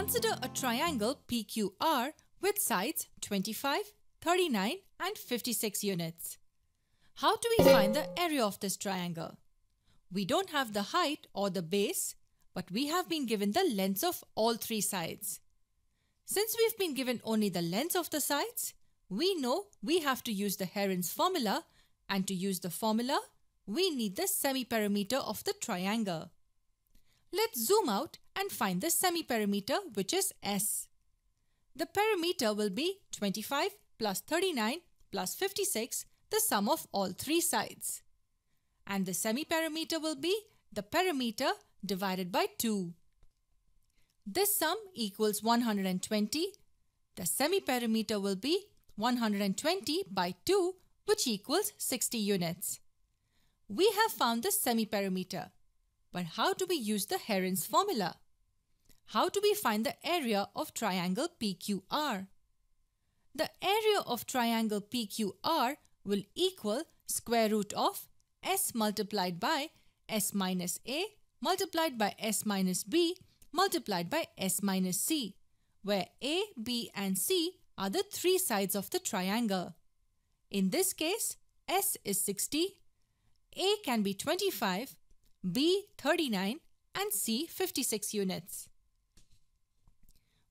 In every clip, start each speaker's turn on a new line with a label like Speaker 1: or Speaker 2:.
Speaker 1: Consider a triangle PQR with sides 25, 39 and 56 units. How do we find the area of this triangle? We don't have the height or the base, but we have been given the lengths of all three sides. Since we've been given only the lengths of the sides, we know we have to use the Heron's formula and to use the formula, we need the semi-perimeter of the triangle. Let's zoom out and find the semi-perimeter which is S. The perimeter will be 25 plus 39 plus 56, the sum of all three sides. And the semi-perimeter will be the perimeter divided by 2. This sum equals 120. The semi-perimeter will be 120 by 2 which equals 60 units. We have found the semi-perimeter. But how do we use the Heron's formula? How do we find the area of triangle PQR? The area of triangle PQR will equal square root of s multiplied by s minus a multiplied by s minus b multiplied by s minus c, where a, b and c are the three sides of the triangle. In this case, s is 60, a can be 25 B 39 and C 56 units.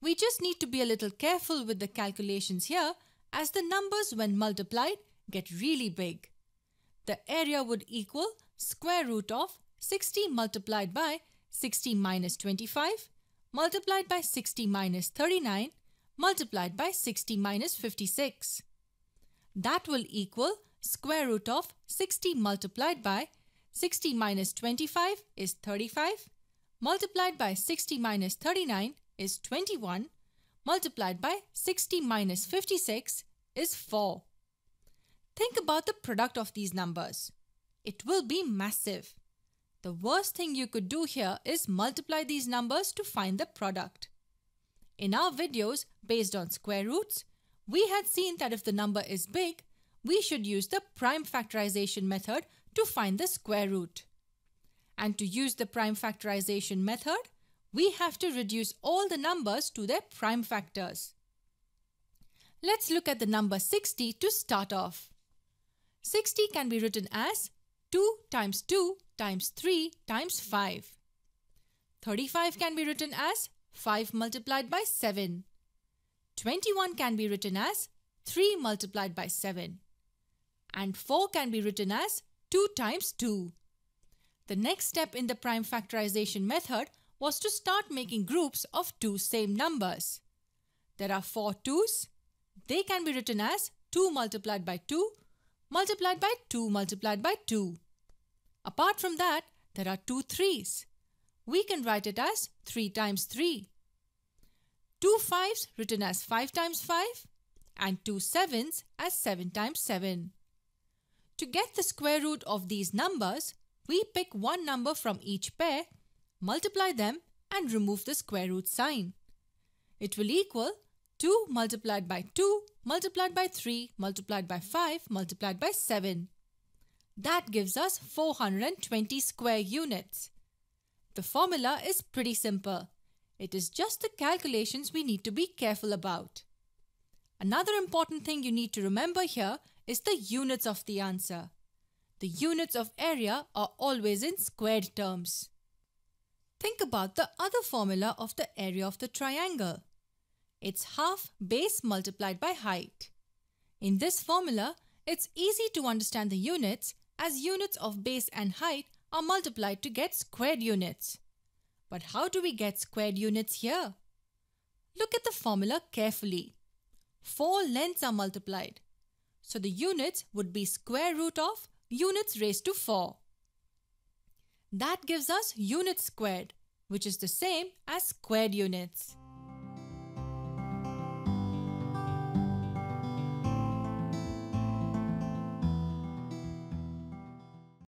Speaker 1: We just need to be a little careful with the calculations here as the numbers when multiplied get really big. The area would equal square root of 60 multiplied by 60 minus 25 multiplied by 60 minus 39 multiplied by 60 minus 56. That will equal square root of 60 multiplied by 60 minus 25 is 35, multiplied by 60 minus 39 is 21, multiplied by 60 minus 56 is 4. Think about the product of these numbers. It will be massive. The worst thing you could do here is multiply these numbers to find the product. In our videos based on square roots, we had seen that if the number is big, we should use the prime factorization method to find the square root. And to use the prime factorization method, we have to reduce all the numbers to their prime factors. Let's look at the number 60 to start off. 60 can be written as 2 times 2 times 3 times 5. 35 can be written as 5 multiplied by 7. 21 can be written as 3 multiplied by 7. And 4 can be written as 2 times 2. The next step in the prime factorization method was to start making groups of two same numbers. There are four twos. They can be written as 2 multiplied by 2 multiplied by 2 multiplied by 2. Apart from that, there are two threes. We can write it as 3 times 3. Two fives written as 5 times 5 and two sevens as 7 times 7. To get the square root of these numbers, we pick one number from each pair, multiply them and remove the square root sign. It will equal 2 multiplied by 2 multiplied by 3 multiplied by 5 multiplied by 7. That gives us 420 square units. The formula is pretty simple. It is just the calculations we need to be careful about. Another important thing you need to remember here is the units of the answer. The units of area are always in squared terms. Think about the other formula of the area of the triangle. It's half base multiplied by height. In this formula, it's easy to understand the units as units of base and height are multiplied to get squared units. But how do we get squared units here? Look at the formula carefully. Four lengths are multiplied. So the units would be square root of units raised to 4. That gives us units squared, which is the same as squared units.